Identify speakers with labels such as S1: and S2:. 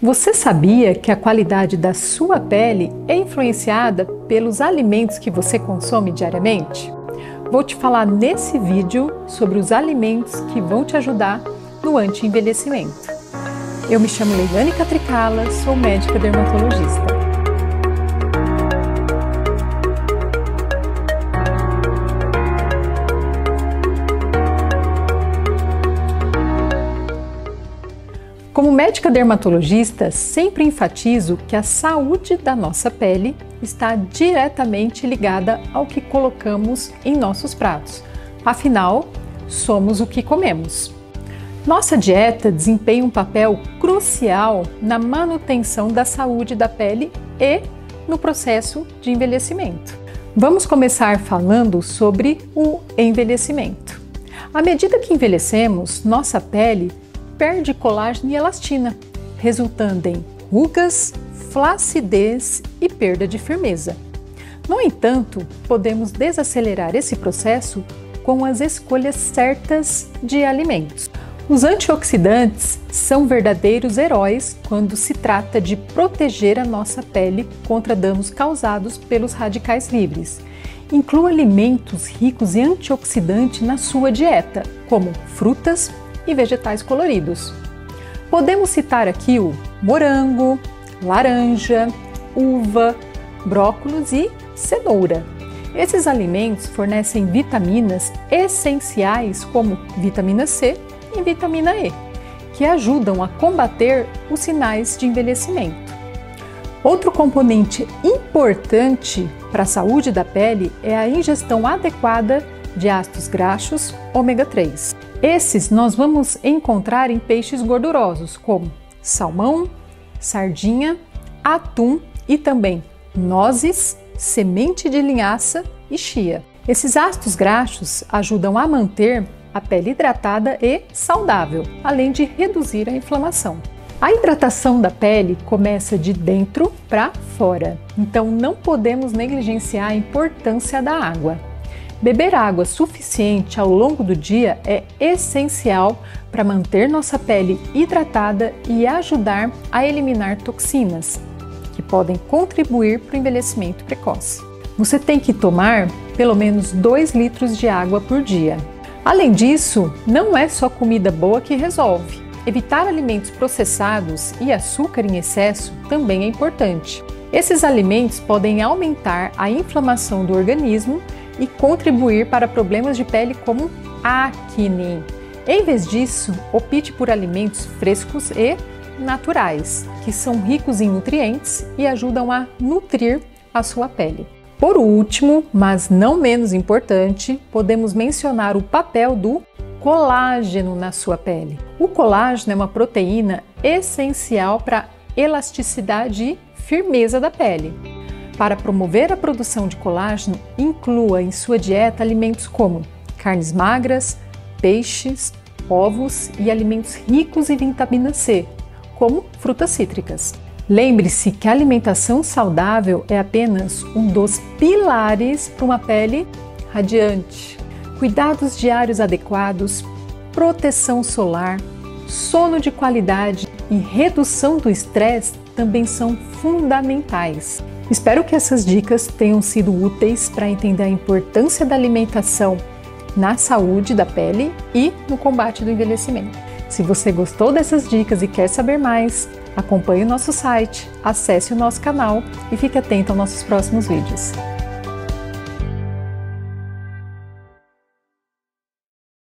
S1: Você sabia que a qualidade da sua pele é influenciada pelos alimentos que você consome diariamente? Vou te falar nesse vídeo sobre os alimentos que vão te ajudar no anti-envelhecimento. Eu me chamo Leilane Catricala, sou médica dermatologista. Como médica dermatologista, sempre enfatizo que a saúde da nossa pele está diretamente ligada ao que colocamos em nossos pratos. Afinal, somos o que comemos. Nossa dieta desempenha um papel crucial na manutenção da saúde da pele e no processo de envelhecimento. Vamos começar falando sobre o envelhecimento. À medida que envelhecemos, nossa pele perde colágeno e elastina, resultando em rugas, flacidez e perda de firmeza. No entanto, podemos desacelerar esse processo com as escolhas certas de alimentos. Os antioxidantes são verdadeiros heróis quando se trata de proteger a nossa pele contra danos causados pelos radicais livres. Inclua alimentos ricos em antioxidante na sua dieta, como frutas, e vegetais coloridos. Podemos citar aqui o morango, laranja, uva, brócolis e cenoura. Esses alimentos fornecem vitaminas essenciais como vitamina C e vitamina E, que ajudam a combater os sinais de envelhecimento. Outro componente importante para a saúde da pele é a ingestão adequada de ácidos graxos ômega 3. Esses nós vamos encontrar em peixes gordurosos, como salmão, sardinha, atum e também nozes, semente de linhaça e chia. Esses ácidos graxos ajudam a manter a pele hidratada e saudável, além de reduzir a inflamação. A hidratação da pele começa de dentro para fora, então não podemos negligenciar a importância da água. Beber água suficiente ao longo do dia é essencial para manter nossa pele hidratada e ajudar a eliminar toxinas, que podem contribuir para o envelhecimento precoce. Você tem que tomar pelo menos 2 litros de água por dia. Além disso, não é só comida boa que resolve. Evitar alimentos processados e açúcar em excesso também é importante. Esses alimentos podem aumentar a inflamação do organismo e contribuir para problemas de pele como acne. Em vez disso, opte por alimentos frescos e naturais, que são ricos em nutrientes e ajudam a nutrir a sua pele. Por último, mas não menos importante, podemos mencionar o papel do colágeno na sua pele. O colágeno é uma proteína essencial para elasticidade e firmeza da pele. Para promover a produção de colágeno, inclua em sua dieta alimentos como carnes magras, peixes, ovos e alimentos ricos em vitamina C, como frutas cítricas. Lembre-se que a alimentação saudável é apenas um dos pilares para uma pele radiante. Cuidados diários adequados, proteção solar, sono de qualidade e redução do estresse também são fundamentais. Espero que essas dicas tenham sido úteis para entender a importância da alimentação na saúde da pele e no combate do envelhecimento. Se você gostou dessas dicas e quer saber mais, acompanhe o nosso site, acesse o nosso canal e fique atento aos nossos próximos vídeos.